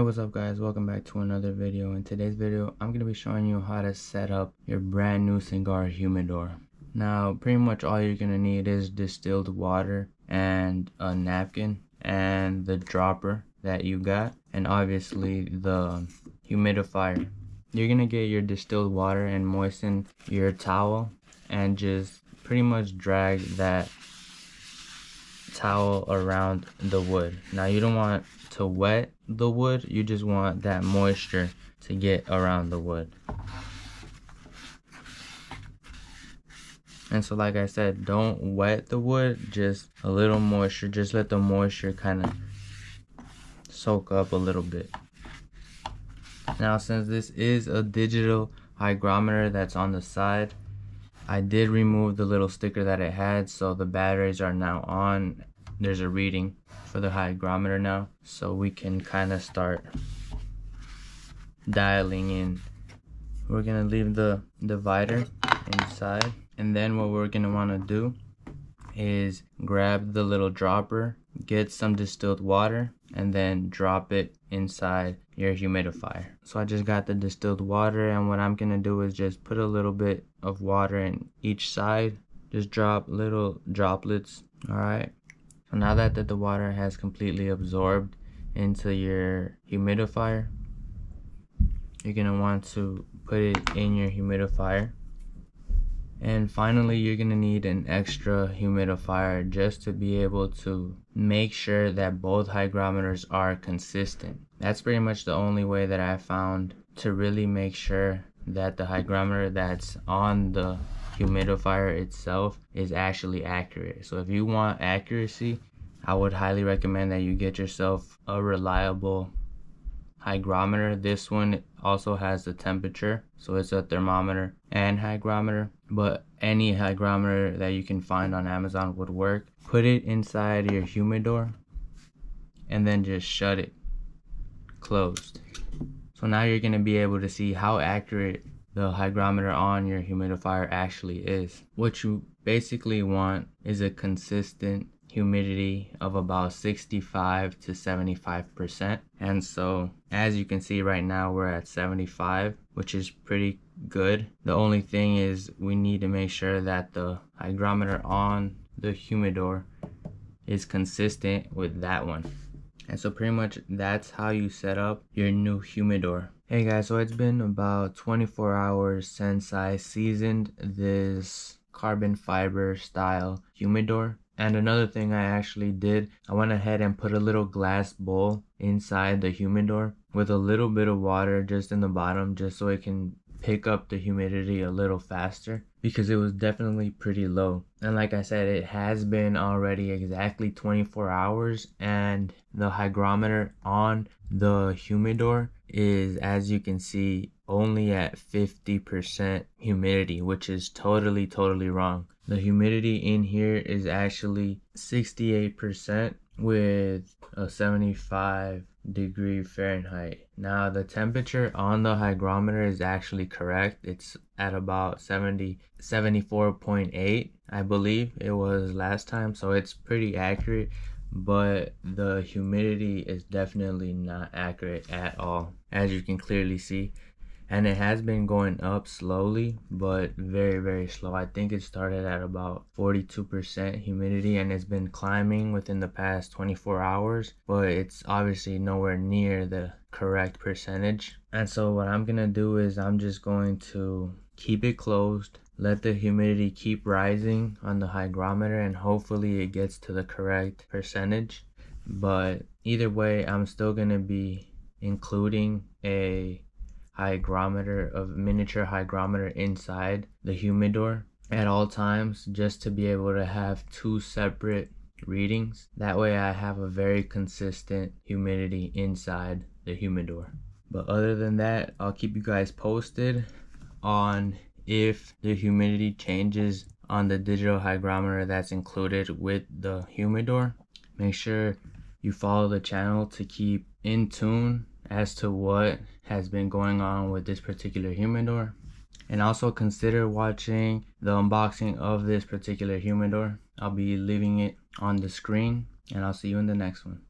Hey what's up guys? Welcome back to another video. In today's video I'm to be showing you how to set up your brand new Cigar humidor. Now pretty much all you're to need is distilled water and a napkin and the dropper that you got and obviously the humidifier. You're to get your distilled water and moisten your towel and just pretty much drag that towel around the wood. Now you don't want to wet the wood you just want that moisture to get around the wood. And so like I said don't wet the wood just a little moisture just let the moisture kind of soak up a little bit. Now since this is a digital hygrometer that's on the side I did remove the little sticker that it had so the batteries are now on. There's a reading for the hygrometer now so we can kind of start dialing in. We're gonna leave the divider inside and then what we're gonna want to do is grab the little dropper get some distilled water and then drop it inside your humidifier. So I just got the distilled water and what I'm gonna do is just put a little bit of water in each side. Just drop little droplets all right so now that, that the water has completely absorbed into your humidifier, you're to want to put it in your humidifier. And finally, you're going to need an extra humidifier just to be able to make sure that both hygrometers are consistent. That's pretty much the only way that I found to really make sure that the hygrometer that's on the humidifier itself is actually accurate. So if you want accuracy, I would highly recommend that you get yourself a reliable hygrometer. This one also has the temperature, so it's a thermometer and hygrometer, but any hygrometer that you can find on Amazon would work. Put it inside your humidor and then just shut it closed. So now you're going to be able to see how accurate the hygrometer on your humidifier actually is. What you basically want is a consistent humidity of about 65 to 75 percent. And so as you can see right now we're at 75 which is pretty good. The only thing is we need to make sure that the hygrometer on the humidor is consistent with that one. And so pretty much that's how you set up your new humidor. Hey guys so it's been about 24 hours since i seasoned this carbon fiber style humidor and another thing I actually did, I went ahead and put a little glass bowl inside the humidor with a little bit of water just in the bottom just so it can pick up the humidity a little faster because it was definitely pretty low. And like I said, it has been already exactly 24 hours and the hygrometer on the humidor is as you can see only at 50% humidity, which is totally totally wrong. The humidity in here is actually 68% with a 75 degree Fahrenheit. Now the temperature on the hygrometer is actually correct. It's at about 70 74.8 I believe it was last time so it's pretty accurate but the humidity is definitely not accurate at all as you can clearly see and it has been going up slowly but very very slow. I think it started at about 42% humidity and it's been climbing within the past 24 hours but it's obviously nowhere near the correct percentage. And so what i'm gonna do is i'm just going to keep it closed let the humidity keep rising on the hygrometer and hopefully it gets to the correct percentage. But either way i'm still gonna be including a hygrometer of miniature hygrometer inside the humidor at all times just to be able to have two separate readings. That way I have a very consistent humidity inside the humidor. But other than that, I'll keep you guys posted on if the humidity changes on the digital hygrometer that's included with the humidor. Make sure you follow the channel to keep in tune as to what has been going on with this particular humidor. And also consider watching the unboxing of this particular humidor. I'll be leaving it on the screen and i'll see you in the next one